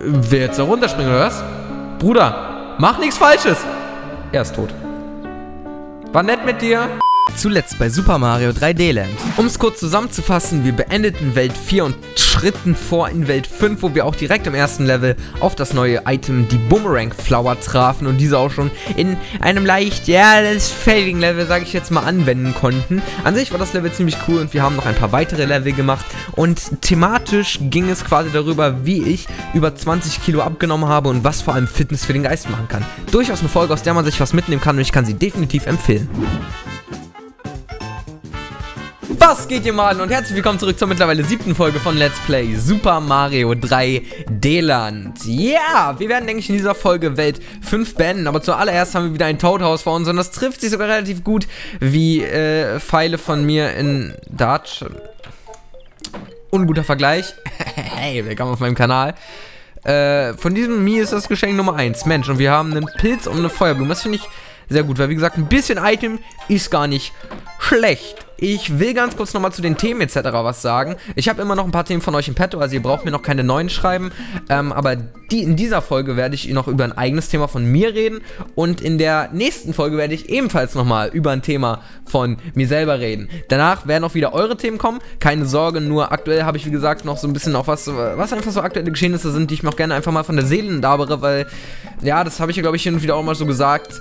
Wer jetzt da runterspringen oder was? Bruder, mach nichts Falsches. Er ist tot. War nett mit dir. Zuletzt bei Super Mario 3D Land. Um es kurz zusammenzufassen, wir beendeten Welt 4 und schritten vor in Welt 5, wo wir auch direkt im ersten Level auf das neue Item, die Boomerang Flower, trafen und diese auch schon in einem leicht, ja, das Fading Level, sage ich jetzt mal, anwenden konnten. An sich war das Level ziemlich cool und wir haben noch ein paar weitere Level gemacht und thematisch ging es quasi darüber, wie ich über 20 Kilo abgenommen habe und was vor allem Fitness für den Geist machen kann. Durchaus eine Folge, aus der man sich was mitnehmen kann und ich kann sie definitiv empfehlen. Was geht ihr Maden und herzlich willkommen zurück zur mittlerweile siebten Folge von Let's Play Super Mario 3D Land. Ja, wir werden, denke ich, in dieser Folge Welt 5 beenden, aber zuallererst haben wir wieder ein Toadhaus vor uns und das trifft sich sogar relativ gut wie äh, Pfeile von mir in Dart. Unguter Vergleich. hey, willkommen auf meinem Kanal. Äh, von diesem Mi ist das Geschenk Nummer 1. Mensch, und wir haben einen Pilz und eine Feuerblume. Das finde ich sehr gut, weil wie gesagt, ein bisschen Item ist gar nicht schlecht. Ich will ganz kurz nochmal zu den Themen etc. was sagen. Ich habe immer noch ein paar Themen von euch im Petto, also ihr braucht mir noch keine neuen schreiben. Ähm, aber die, in dieser Folge werde ich noch über ein eigenes Thema von mir reden. Und in der nächsten Folge werde ich ebenfalls nochmal über ein Thema von mir selber reden. Danach werden auch wieder eure Themen kommen. Keine Sorge, nur aktuell habe ich wie gesagt noch so ein bisschen auf was, was einfach so aktuelle Geschehnisse sind, die ich mir auch gerne einfach mal von der Seele dabere, weil, ja, das habe ich ja glaube ich hin und wieder auch mal so gesagt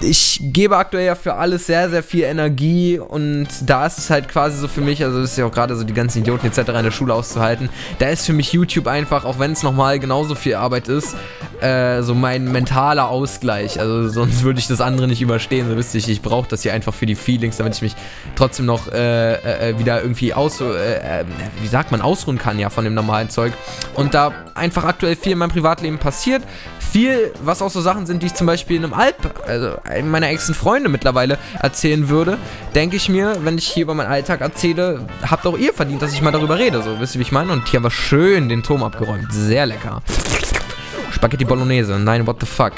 ich gebe aktuell ja für alles sehr, sehr viel Energie und da ist es halt quasi so für mich, also ist ja auch gerade so die ganzen Idioten etc. in der Schule auszuhalten, da ist für mich YouTube einfach, auch wenn es nochmal genauso viel Arbeit ist, äh, so mein mentaler Ausgleich. Also sonst würde ich das andere nicht überstehen, so wisst ihr, ich brauche das hier einfach für die Feelings, damit ich mich trotzdem noch äh, äh, äh wieder irgendwie aus, äh, äh, wie sagt man, ausruhen kann ja von dem normalen Zeug. Und da einfach aktuell viel in meinem Privatleben passiert, viel, was auch so Sachen sind, die ich zum Beispiel in einem Alp, also meiner engsten Freunde mittlerweile erzählen würde, denke ich mir, wenn ich hier über meinen Alltag erzähle, habt auch ihr verdient, dass ich mal darüber rede. So, wisst ihr, wie ich meine? Und hier haben wir schön den Turm abgeräumt. Sehr lecker. Spaghetti Bolognese. Nein, what the fuck.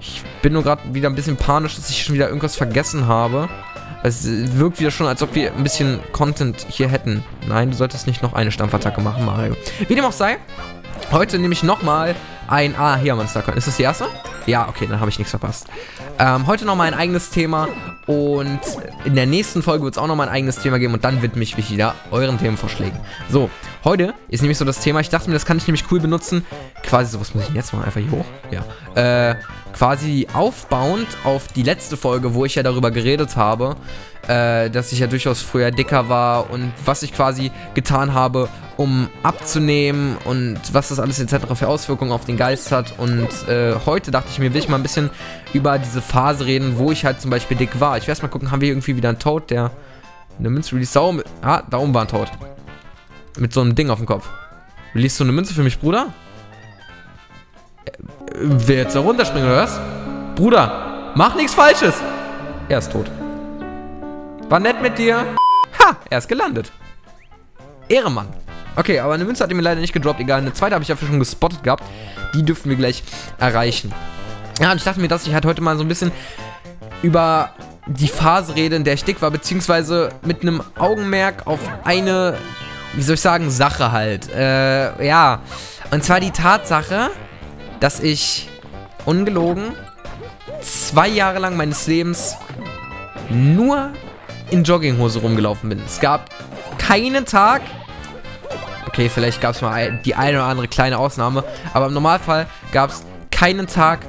Ich bin nur gerade wieder ein bisschen panisch, dass ich schon wieder irgendwas vergessen habe. Es wirkt wieder schon, als ob wir ein bisschen Content hier hätten. Nein, du solltest nicht noch eine Stampfattacke machen, Mario. Wie dem auch sei, heute nehme ich nochmal ein... Ah, hier haben wir ein Starcoin. Ist das die erste? Ja, okay, dann habe ich nichts verpasst. Ähm, heute nochmal ein eigenes Thema und in der nächsten Folge wird es auch nochmal ein eigenes Thema geben und dann widme ich mich wieder euren Themenvorschlägen. So, heute ist nämlich so das Thema, ich dachte mir, das kann ich nämlich cool benutzen. Quasi, so was muss ich denn jetzt machen? Einfach hier hoch? Ja. Äh, quasi aufbauend auf die letzte Folge, wo ich ja darüber geredet habe, äh, dass ich ja durchaus früher dicker war und was ich quasi getan habe, um abzunehmen und was das alles etc. für Auswirkungen auf den Geist hat. Und äh, heute dachte ich mir, will ich mal ein bisschen über diese Phase reden, wo ich halt zum Beispiel dick war. Ich werde mal gucken, haben wir irgendwie wieder einen Toad, der eine Münze release. Sau ah, da oben war ein Toad. Mit so einem Ding auf dem Kopf. Release du eine Münze für mich, Bruder? Wer jetzt da runterspringen oder was? Bruder, mach nichts Falsches. Er ist tot. War nett mit dir. Ha, er ist gelandet. Ehremann. Okay, aber eine Münze hat er mir leider nicht gedroppt. Egal, eine zweite habe ich dafür schon gespottet gehabt. Die dürften wir gleich erreichen. Ja, und ich dachte mir, dass ich halt heute mal so ein bisschen über die Phase rede, in der ich dick war, beziehungsweise mit einem Augenmerk auf eine, wie soll ich sagen, Sache halt. Äh, ja. Und zwar die Tatsache, dass ich ungelogen zwei Jahre lang meines Lebens nur in Jogginghose rumgelaufen bin. Es gab keinen Tag, okay, vielleicht gab es mal die eine oder andere kleine Ausnahme, aber im Normalfall gab es keinen Tag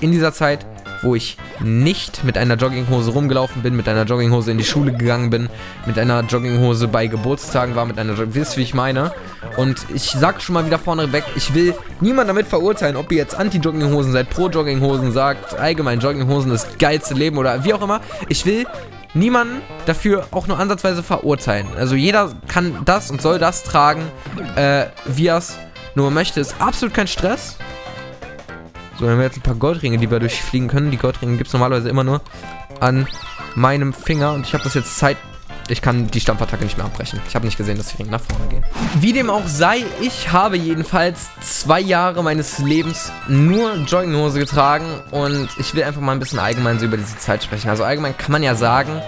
in dieser Zeit, wo ich nicht mit einer Jogginghose rumgelaufen bin, mit einer Jogginghose in die Schule gegangen bin, mit einer Jogginghose bei Geburtstagen war, mit einer Jogginghose, wisst wie ich meine? Und ich sag schon mal wieder vorne weg, ich will niemand damit verurteilen, ob ihr jetzt Anti-Jogginghosen seid, Pro-Jogginghosen sagt, allgemein Jogginghosen ist das geilste Leben oder wie auch immer. Ich will niemanden dafür auch nur ansatzweise verurteilen. Also jeder kann das und soll das tragen, äh, wie er es nur möchte. Ist absolut kein Stress. So, dann haben wir jetzt ein paar Goldringe, die wir durchfliegen können. Die Goldringe gibt es normalerweise immer nur an meinem Finger. Und ich habe das jetzt Zeit... Ich kann die Stampfattacke nicht mehr abbrechen. Ich habe nicht gesehen, dass die Ringe nach vorne gehen. Wie dem auch sei, ich habe jedenfalls zwei Jahre meines Lebens nur Jogginghose getragen. Und ich will einfach mal ein bisschen allgemein so über diese Zeit sprechen. Also allgemein kann man ja sagen,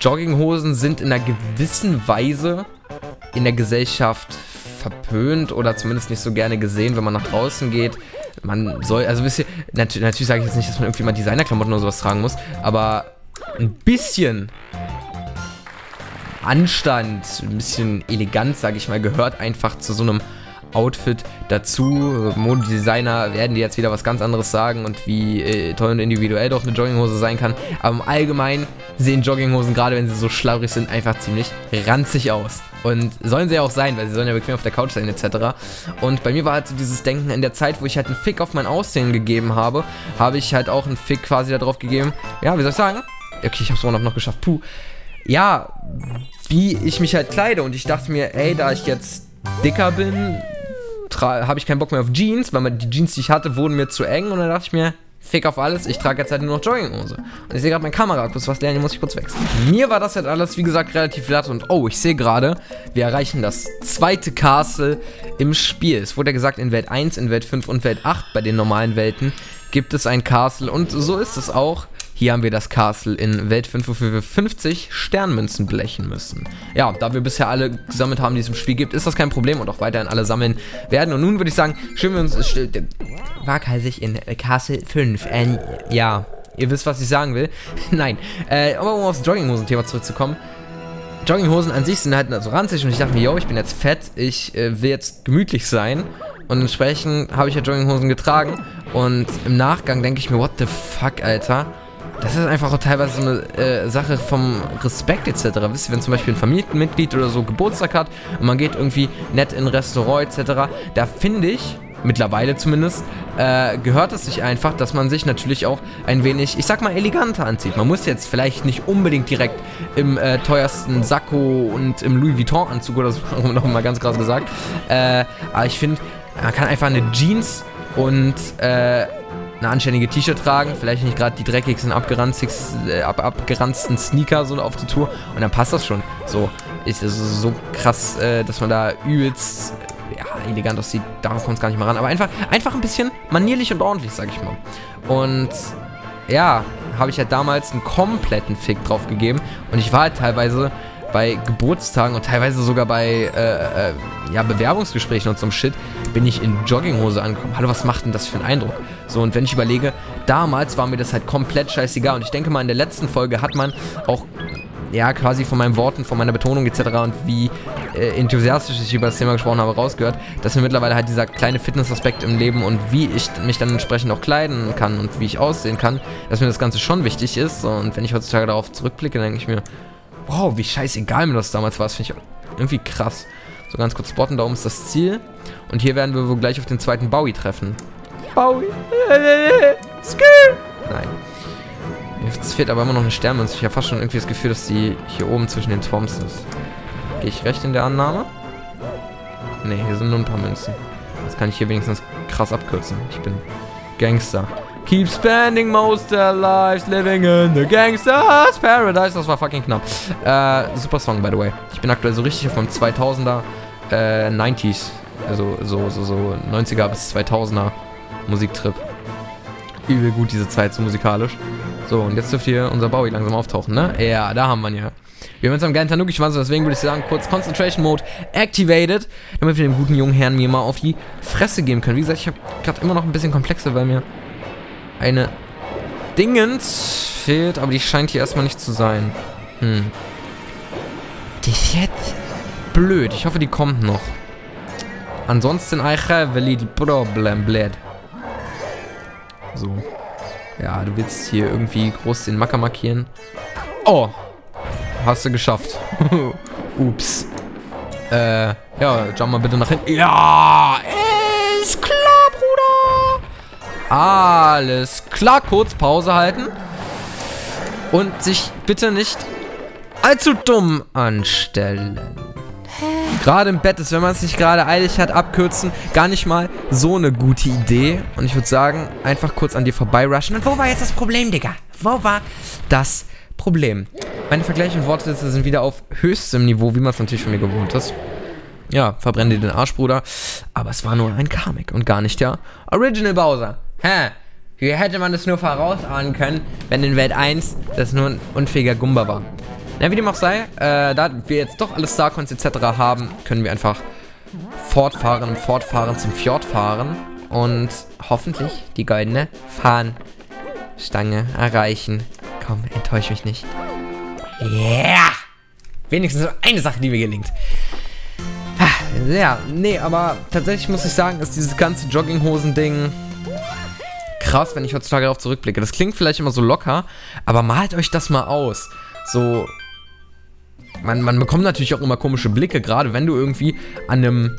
Jogginghosen sind in einer gewissen Weise in der Gesellschaft verpönt oder zumindest nicht so gerne gesehen, wenn man nach draußen geht. Man soll, also wisst ihr, nat natürlich sage ich jetzt nicht, dass man irgendwie mal Designerklamotten oder sowas tragen muss, aber ein bisschen Anstand, ein bisschen Eleganz, sage ich mal, gehört einfach zu so einem Outfit dazu. Modedesigner werden dir jetzt wieder was ganz anderes sagen und wie äh, toll und individuell doch eine Jogginghose sein kann. Aber im Allgemeinen sehen Jogginghosen, gerade wenn sie so schlaurig sind, einfach ziemlich ranzig aus. Und sollen sie ja auch sein, weil sie sollen ja bequem auf der Couch sein, etc. Und bei mir war halt so dieses Denken, in der Zeit, wo ich halt einen Fick auf mein Aussehen gegeben habe, habe ich halt auch einen Fick quasi darauf gegeben. Ja, wie soll ich sagen? Okay, ich hab's auch noch geschafft. Puh. Ja, wie ich mich halt kleide. Und ich dachte mir, ey, da ich jetzt dicker bin, habe ich keinen Bock mehr auf Jeans, weil die Jeans, die ich hatte, wurden mir zu eng. Und dann dachte ich mir, Fick auf alles, ich trage jetzt halt nur noch Jogginghose. Und ich sehe gerade meine Kamera kurz was lernen, die muss ich kurz wechseln. Mir war das halt alles, wie gesagt, relativ glatt und oh, ich sehe gerade, wir erreichen das zweite Castle im Spiel. Es wurde ja gesagt, in Welt 1, in Welt 5 und Welt 8 bei den normalen Welten gibt es ein Castle und so ist es auch. Hier haben wir das Castle in Welt 5, wofür wir 50 Sternmünzen blechen müssen. Ja, da wir bisher alle gesammelt haben, die es im Spiel gibt, ist das kein Problem und auch weiterhin alle sammeln werden. Und nun würde ich sagen, stimmen wir uns äh, waghalsig in Castle 5. Äh, ja, ihr wisst, was ich sagen will. Nein, äh, aber um aufs Jogginghosen-Thema zurückzukommen. Jogginghosen an sich sind halt so ranzig und ich dachte mir, yo, ich bin jetzt fett, ich äh, will jetzt gemütlich sein. Und entsprechend habe ich ja Jogginghosen getragen. Und im Nachgang denke ich mir, what the fuck, Alter. Das ist einfach auch teilweise so eine äh, Sache vom Respekt etc. Wisst ihr, wenn zum Beispiel ein Familienmitglied oder so Geburtstag hat und man geht irgendwie nett in ein Restaurant etc., da finde ich, mittlerweile zumindest, äh, gehört es sich einfach, dass man sich natürlich auch ein wenig, ich sag mal, eleganter anzieht. Man muss jetzt vielleicht nicht unbedingt direkt im äh, teuersten Sakko und im Louis Vuitton-Anzug oder so, noch mal ganz krass gesagt. Äh, aber ich finde, man kann einfach eine Jeans und äh, eine anständige T-Shirt tragen, vielleicht nicht gerade die dreckigsten, äh, ab, abgeranzten Sneaker so auf die Tour und dann passt das schon. So, ist es so krass, äh, dass man da übelst ja, elegant aussieht, darauf kommt es gar nicht mehr ran, aber einfach, einfach ein bisschen manierlich und ordentlich, sag ich mal. Und ja, habe ich halt damals einen kompletten Fick drauf gegeben und ich war halt teilweise bei Geburtstagen und teilweise sogar bei äh, äh, ja, Bewerbungsgesprächen und so einem Shit bin ich in Jogginghose angekommen. Hallo, was macht denn das für einen Eindruck? So, und wenn ich überlege, damals war mir das halt komplett scheißegal. Und ich denke mal, in der letzten Folge hat man auch, ja, quasi von meinen Worten, von meiner Betonung etc. und wie äh, enthusiastisch ich über das Thema gesprochen habe, rausgehört, dass mir mittlerweile halt dieser kleine Fitnessaspekt im Leben und wie ich mich dann entsprechend auch kleiden kann und wie ich aussehen kann, dass mir das Ganze schon wichtig ist. Und wenn ich heutzutage darauf zurückblicke, denke ich mir, wow, wie scheißegal mir das damals war. Das finde ich irgendwie krass. So ganz kurz spotten, da oben ist das Ziel. Und hier werden wir wohl gleich auf den zweiten Bowie treffen. Bowie. Nein. Jetzt fehlt aber immer noch eine Sternmünze. Ich habe fast schon irgendwie das Gefühl, dass die hier oben zwischen den Turms ist. Gehe ich recht in der Annahme? Ne, hier sind nur ein paar Münzen. Jetzt kann ich hier wenigstens krass abkürzen. Ich bin Gangster. Keep spending most their lives living in the gangster's paradise. Das war fucking knapp. Äh, super Song, by the way. Ich bin aktuell so richtig auf meinem 2000er, äh, 90s. Also so, so, so 90er bis 2000er Musiktrip. Übel gut diese Zeit so musikalisch. So, und jetzt dürfte hier unser Bowie langsam auftauchen, ne? Ja, da haben wir ihn ja. Wir haben jetzt am geilen Tanuki-Schwanz, deswegen würde ich sagen, kurz Concentration Mode activated, damit wir dem guten jungen Herrn mir mal auf die Fresse geben können. Wie gesagt, ich habe gerade immer noch ein bisschen Komplexe, weil mir eine Dingens fehlt, aber die scheint hier erstmal nicht zu sein. Hm. Die ist jetzt blöd. Ich hoffe, die kommt noch. Ansonsten, I have a little problem, blöd. So. Ja, du willst hier irgendwie groß den Macker markieren. Oh. Hast du geschafft. Ups. Äh, ja, jump mal bitte nach hinten. Ja, Bruder. Alles klar. Kurz Pause halten. Und sich bitte nicht allzu dumm anstellen. Gerade im Bett ist, wenn man es nicht gerade eilig hat, abkürzen, gar nicht mal so eine gute Idee. Und ich würde sagen, einfach kurz an dir vorbeirushen. Und wo war jetzt das Problem, Digga? Wo war das Problem? Meine Vergleiche und Wortsätze sind wieder auf höchstem Niveau, wie man es natürlich von mir gewohnt ist. Ja, verbrenne dir den Arsch, Bruder. Aber es war nur ein Comic und gar nicht der Original Bowser. Hä? Wie hätte man das nur vorausahnen können, wenn in Welt 1 das nur ein unfähiger Gumba war? Na, wie dem auch sei, äh, da wir jetzt doch alle Starcoins etc. haben, können wir einfach fortfahren, fortfahren zum Fjordfahren und hoffentlich die goldene Fahnenstange erreichen. Komm, enttäusch mich nicht. Yeah! Wenigstens eine Sache, die mir gelingt. Ah, ja, nee, aber tatsächlich muss ich sagen, ist dieses ganze Jogginghosen-Ding krass, wenn ich heutzutage darauf zurückblicke. Das klingt vielleicht immer so locker, aber malt euch das mal aus. So, man, man bekommt natürlich auch immer komische Blicke, gerade wenn du irgendwie an einem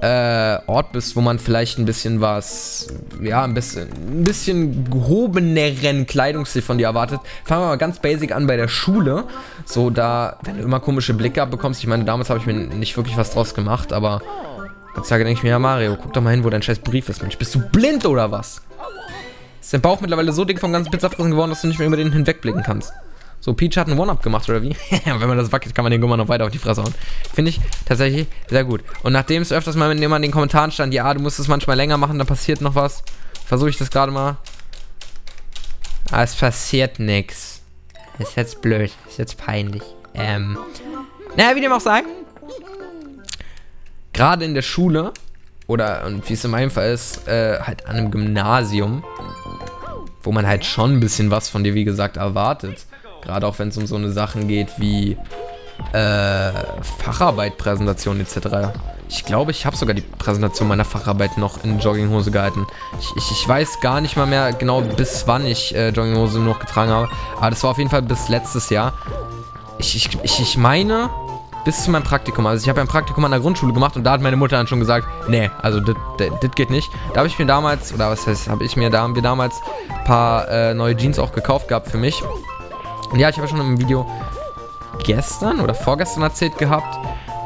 äh, Ort bist, wo man vielleicht ein bisschen was, ja, ein bisschen, ein bisschen gehobeneren Kleidungsstil von dir erwartet. Fangen wir mal ganz basic an bei der Schule. So, da, wenn du immer komische Blicke abbekommst, ich meine, damals habe ich mir nicht wirklich was draus gemacht, aber heutzutage denke ich mir, ja, Mario, guck doch mal hin, wo dein scheiß Brief ist, Mensch. Bist du blind oder was? Ist dein Bauch mittlerweile so dick vom ganzen Pizzafressen geworden, dass du nicht mehr über den hinwegblicken kannst? So, Peach hat einen One-Up gemacht, oder wie? Wenn man das wackelt, kann man den Gummer noch weiter auf die Fresse hauen. Finde ich tatsächlich sehr gut. Und nachdem es öfters mal in den Kommentaren stand, ja, du musst es manchmal länger machen, dann passiert noch was, versuche ich das gerade mal. Ah, es passiert nichts. Ist jetzt blöd. Ist jetzt peinlich. Ähm. Naja, wie dem auch sei. Gerade in der Schule, oder und wie es in meinem Fall ist, äh, halt an einem Gymnasium, wo man halt schon ein bisschen was von dir, wie gesagt, erwartet Gerade auch wenn es um so eine Sachen geht wie äh, Facharbeit, Präsentation etc. Ich glaube, ich habe sogar die Präsentation meiner Facharbeit noch in Jogginghose gehalten. Ich, ich, ich, weiß gar nicht mal mehr genau, bis wann ich äh, Jogginghose noch getragen habe. Aber das war auf jeden Fall bis letztes Jahr. Ich, ich, ich, ich meine, bis zu meinem Praktikum. Also ich habe ein Praktikum an der Grundschule gemacht und da hat meine Mutter dann schon gesagt, nee, also das geht nicht. Da habe ich mir damals, oder was heißt, habe ich mir, da haben wir damals ein paar äh, neue Jeans auch gekauft gehabt für mich. Und ja, ich habe schon im Video gestern oder vorgestern erzählt gehabt,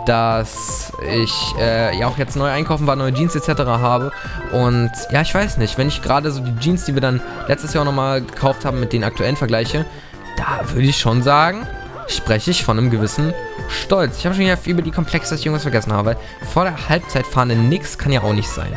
dass ich äh, ja auch jetzt neu einkaufen war, neue Jeans etc. habe. Und ja, ich weiß nicht, wenn ich gerade so die Jeans, die wir dann letztes Jahr auch nochmal gekauft haben, mit den aktuellen vergleiche, da würde ich schon sagen, spreche ich von einem gewissen Stolz. Ich habe schon hier über die Komplexe, dass ich irgendwas vergessen habe. Vor der Halbzeitfahne nix kann ja auch nicht sein.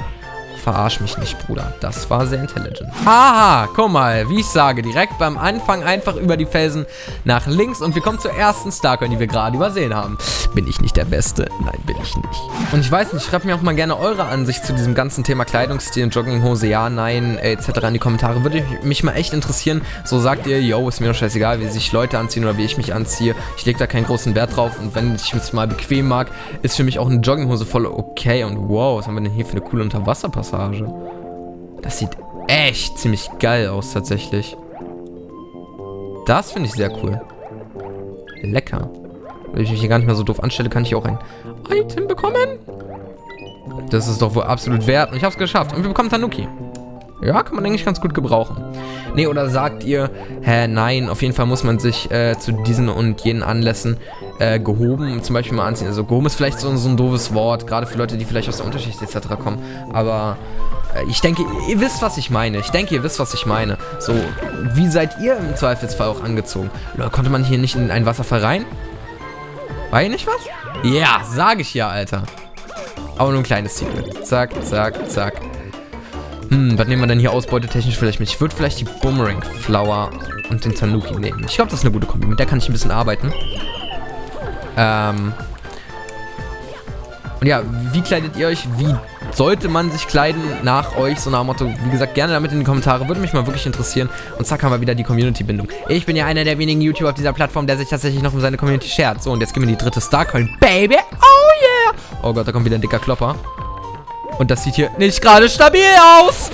Verarsch mich nicht, Bruder. Das war sehr intelligent. Haha, guck mal, wie ich sage, direkt beim Anfang einfach über die Felsen nach links und wir kommen zur ersten Starcoin, die wir gerade übersehen haben. Bin ich nicht der Beste? Nein, bin ich nicht. Und ich weiß nicht, schreibt mir auch mal gerne eure Ansicht zu diesem ganzen Thema Kleidungsstil und Jogginghose, ja, nein, etc. in die Kommentare. Würde mich mal echt interessieren. So sagt ihr, yo, ist mir doch scheißegal, wie sich Leute anziehen oder wie ich mich anziehe. Ich lege da keinen großen Wert drauf und wenn ich es mal bequem mag, ist für mich auch eine Jogginghose voll okay. Und wow, was haben wir denn hier für eine coole Unterwasserpassage? Passage. Das sieht echt ziemlich geil aus, tatsächlich. Das finde ich sehr cool. Lecker. Wenn ich mich hier gar nicht mehr so doof anstelle, kann ich auch ein Item bekommen. Das ist doch wohl absolut wert. Und ich habe es geschafft. Und wir bekommen Tanuki. Ja, kann man eigentlich ganz gut gebrauchen. Nee, oder sagt ihr, hä, nein, auf jeden Fall muss man sich äh, zu diesen und jenen Anlässen äh, gehoben zum Beispiel mal anziehen. Also gehoben ist vielleicht so, so ein doofes Wort, gerade für Leute, die vielleicht aus der Unterschicht etc. kommen. Aber äh, ich denke, ihr wisst, was ich meine. Ich denke, ihr wisst, was ich meine. So, wie seid ihr im Zweifelsfall auch angezogen? Konnte man hier nicht in einen Wasserfall rein? War hier nicht was? Ja, sage ich ja, Alter. Aber nur ein kleines Ziel. Zack, zack, zack. Hm, was nehmen wir denn hier ausbeutetechnisch vielleicht mit? Ich würde vielleicht die Boomerang Flower und den Tanuki nehmen. Ich glaube, das ist eine gute Kombi. Mit der kann ich ein bisschen arbeiten. Ähm. Und ja, wie kleidet ihr euch? Wie sollte man sich kleiden nach euch? So nach Motto, wie gesagt, gerne damit in die Kommentare. Würde mich mal wirklich interessieren. Und zack, haben wir wieder die Community-Bindung. Ich bin ja einer der wenigen YouTuber auf dieser Plattform, der sich tatsächlich noch um seine Community schert. So, und jetzt gehen wir die dritte Starcoin. Baby! Oh yeah! Oh Gott, da kommt wieder ein dicker Klopper. Und das sieht hier nicht gerade stabil aus.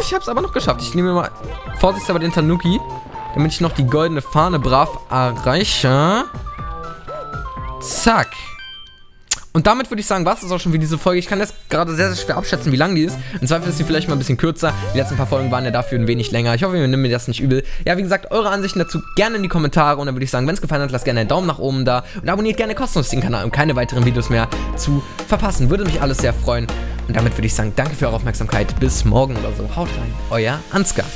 Ich habe es aber noch geschafft. Ich nehme mal vorsichtshalber den Tanuki, damit ich noch die goldene Fahne brav erreiche. Zack. Und damit würde ich sagen, war es auch schon für diese Folge. Ich kann jetzt gerade sehr, sehr schwer abschätzen, wie lang die ist. Im Zweifel ist sie vielleicht mal ein bisschen kürzer. Die letzten paar Folgen waren ja dafür ein wenig länger. Ich hoffe, ihr nehmt mir das nicht übel. Ja, wie gesagt, eure Ansichten dazu gerne in die Kommentare. Und dann würde ich sagen, wenn es gefallen hat, lasst gerne einen Daumen nach oben da. Und abonniert gerne kostenlos den Kanal, um keine weiteren Videos mehr zu verpassen. Würde mich alles sehr freuen. Und damit würde ich sagen, danke für eure Aufmerksamkeit. Bis morgen oder so. Haut rein. Euer Ansgar.